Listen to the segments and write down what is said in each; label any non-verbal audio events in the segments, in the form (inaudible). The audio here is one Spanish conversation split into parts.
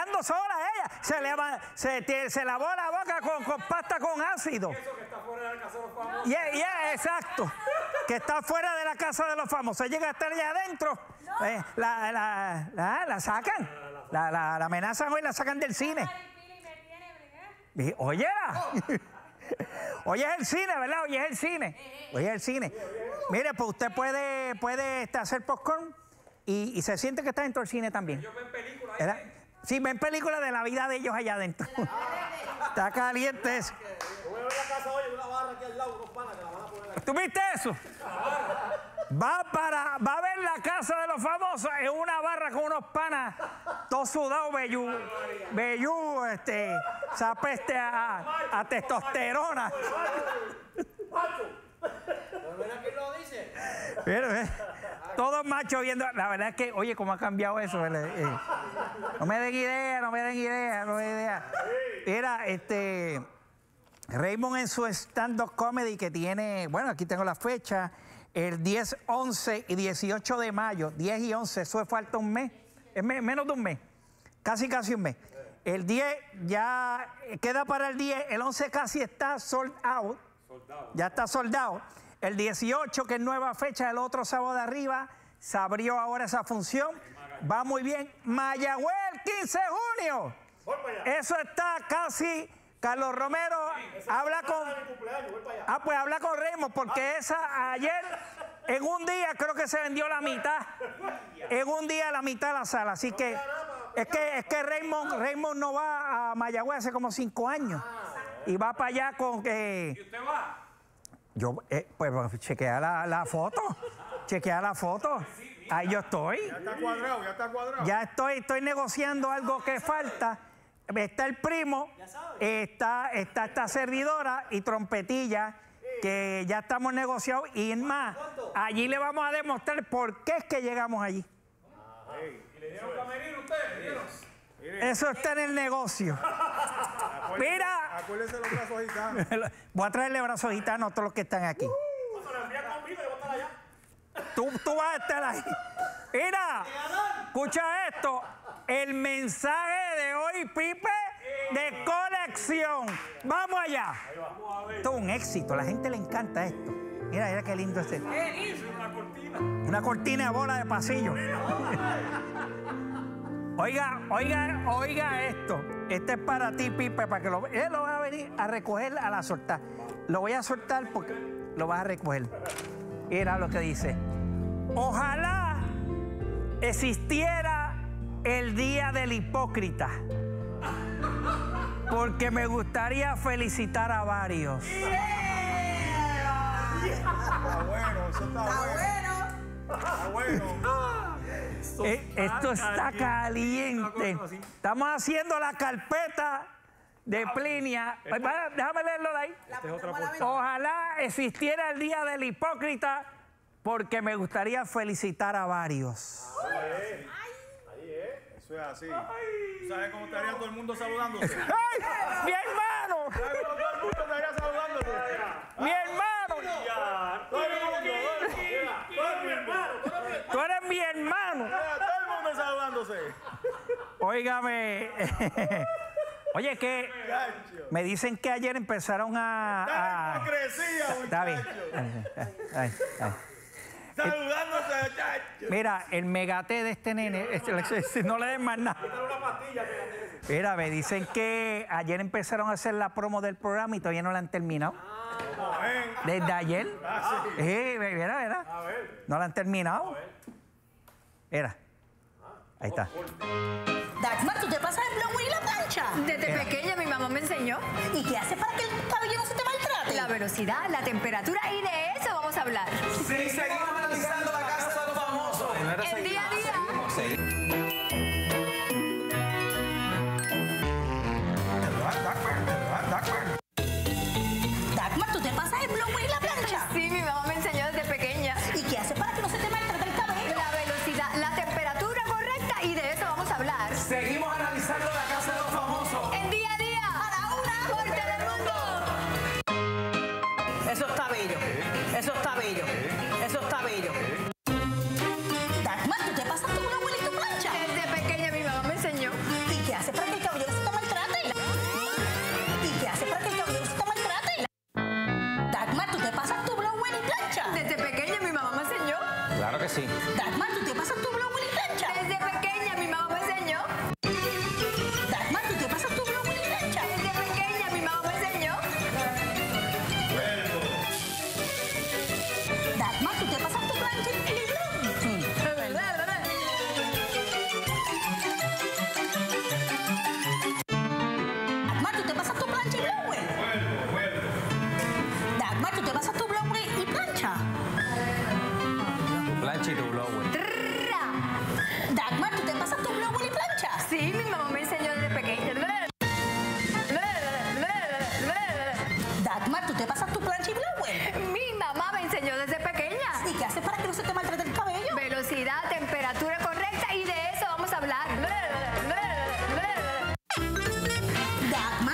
limpiando sola ella. Se, lava- se, te- se lavó la boca con, con pasta con ácido. Eso que está fuera de la casa de los famosos. Yeah, yeah, exacto. Que está fuera de la casa de los famosos. Llega a estar allá adentro. eh, la, la, la, la sacan. La, la, la amenazan hoy, la sacan del cine. Oye, hoy es el cine, ¿verdad? Hoy es el cine. Hoy es el cine. Mire, pues usted puede, puede este, hacer popcorn y, y se siente que está dentro del cine también. Yo ven películas. Sí, ven películas de la vida de ellos allá adentro. Está caliente eso. Yo voy a ver la casa hoy, una barra aquí al lado, unos panas que la van a poner aquí. ¿Tú viste eso? Va para, va a ver la casa de los famosos en una barra con unos panas, todos sudados, bellú, bellú, este, esa peste a, a testosterona. Pero mira quién lo dice. Mira, eh, Todos machos viendo. La verdad es que, oye, cómo ha cambiado eso. ¿verdad? Eh, no me den idea, no me den idea, no me den idea. Era este. Raymond en su stand-up comedy que tiene, bueno, aquí tengo la fecha, el 10, 11 y 18 de mayo, 10 y 11, eso falta un mes, es me- menos de un mes, casi casi un mes. El 10 ya eh, queda para el 10, el 11 casi está sold out, ya está soldado. El 18, que es nueva fecha, el otro sábado de arriba, se abrió ahora esa función, va muy bien. Mayagüez, el 15 de junio. Eso está casi. Carlos Romero habla con. Ah, pues habla con Raymond, porque esa ayer, en un día, creo que se vendió la mitad. En un día la mitad de la sala. Así que es que, es que Raymond, Raymond no va a Mayagüez hace como cinco años. Y va para allá con ¿Y que. usted va? Yo, eh, pues, chequea la, la foto. Chequea la foto. Ahí yo estoy. Ya está cuadrado, ya está cuadrado. Ya estoy, estoy negociando algo que falta. Está el primo, está, está esta servidora y trompetilla, que ya estamos negociados. Y es más, allí le vamos a demostrar por qué es que llegamos allí. ¿Y le dieron camerino a usted? ¿Le dieron? Eso está en el negocio. (laughs) Mira, Acuérdese los brazos agitados. (laughs) voy a traerle brazos gitanos a todos los que están aquí. Se lo envía conmigo y voy a estar allá. Tú, tú vas a estar ahí. Mira, escucha esto. El mensaje de hoy, Pipe, de colección. Vamos allá. Esto es un éxito. A la gente le encanta esto. Mira, mira qué lindo es esto. Eso es una cortina. Una cortina de bola de pasillo. (laughs) Oiga, oiga, oiga esto. Este es para ti, Pipe, para que lo Él lo va a venir a recoger a la soltar. Lo voy a soltar porque lo vas a recoger. Mira lo que dice. Ojalá existiera el día del hipócrita. Porque me gustaría felicitar a varios. Está bueno, eso está bueno. Está bueno. Eh, esto está caliente. Estamos haciendo la carpeta de Plinia. Ay, va, Déjame leerlo de ahí. Ojalá existiera el día del hipócrita porque me gustaría felicitar a varios. Eso es así. ¿Tú ¿Sabes cómo estaría todo el mundo saludándose? ¿Sabes ¡Ay! ¡Mi hermano! cómo todo el mundo estaría saludándose? ¡Mi hermano! Todo el mundo, mira, todo el mundo. ¡Tú eres mi hermano! Mira, Todo el mundo saludándose. Óigame. (laughs) Oye, que me dicen que ayer empezaron a. ¡Está a- (laughs) Está bien. muchachos! (laughs) Ay, ay. Saludándose, muchachos. Mira, el megate de este nene, este, no le den más nada. Mira, me dicen que ayer empezaron a hacer la promo del programa y todavía no la han terminado. Ven. Desde ayer. Sí, mira, mira. No la han terminado. Mira. Ahí está. Dagmar, ¿tú te pasas el blow y la plancha? Desde pequeña mi mamá me enseñó ¿Y qué hace para que el cabello no se te maltrate? la velocidad, la temperatura y de eso vamos a hablar. Sí, seguimos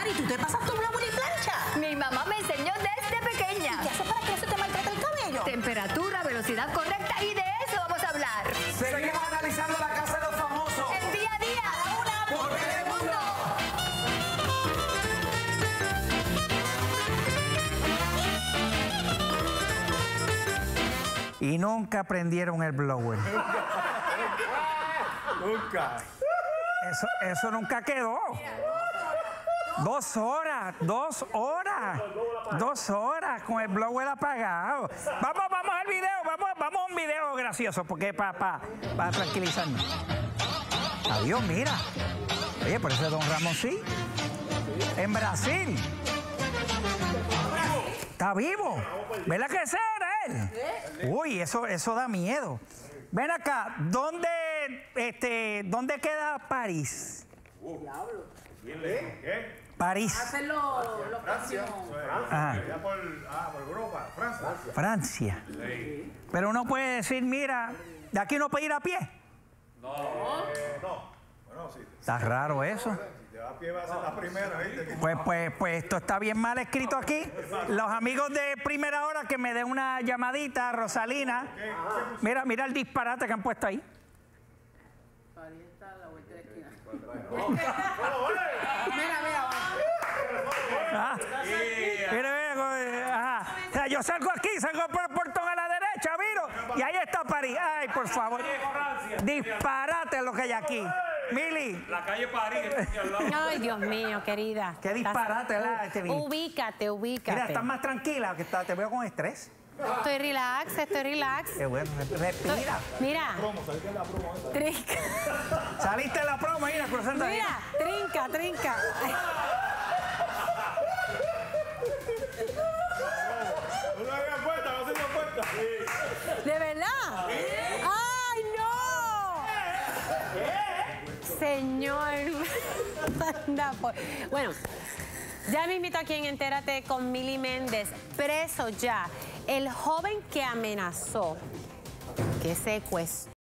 y tú te pasas todo una plancha. Mi mamá me enseñó desde pequeña. ¿Y qué hace para que no se te maltrate el cabello? Temperatura, velocidad correcta y de eso vamos a hablar. Seguimos analizando la casa de los famosos. En día a día, a una por, el mundo. Y nunca aprendieron el blower. (laughs) nunca. Eso, eso nunca quedó. Dos horas, dos horas, dos horas con el blower apagado. Vamos, vamos al video, vamos, vamos a un video gracioso, porque para para tranquilizarnos. Adiós, mira. Oye, por eso Don Ramón sí. En Brasil. Está vivo. ¿Verdad que ese era él? Uy, eso, eso da miedo. Ven acá, ¿dónde, este, ¿dónde queda París? ¿Qué? París. Hacen los. Allá por, ah, por Europa, Francia. Francia. Pero uno puede decir, mira, de aquí no puede ir a pie. Eh, no. Bueno, sí. Está raro eso. Si te vas a pie va a ser la primera, ¿viste? Pues, pues, pues esto está bien mal escrito aquí. Los amigos de primera hora que me den una llamadita, Rosalina. Mira, mira el disparate que han puesto ahí. París (laughs) Ah, mira, mira, co- ajá. O sea, yo salgo aquí, salgo por el portón a la derecha, miro, y ahí está París. Ay, por favor. Disparate lo que hay aquí. Mili, La calle París. Ay, Dios mío, querida. Qué disparate, ¿verdad, este video? Ubícate, ubícate. mira, estás más tranquila, que está- te veo con estrés. Estoy relax, estoy relax. Qué bueno, respira. Mira. Trinca. Saliste de la promo, mira, cruzando ahí. Mira, trinca, trinca. No se hagan cuenta, no se hagan cuenta. ¿De verdad? ¡Ay, no! Señor. (laughs) Por- Bueno, ya me invito aquí en Entérate con Mili Méndez, preso ya. El joven que amenazó, que secuestró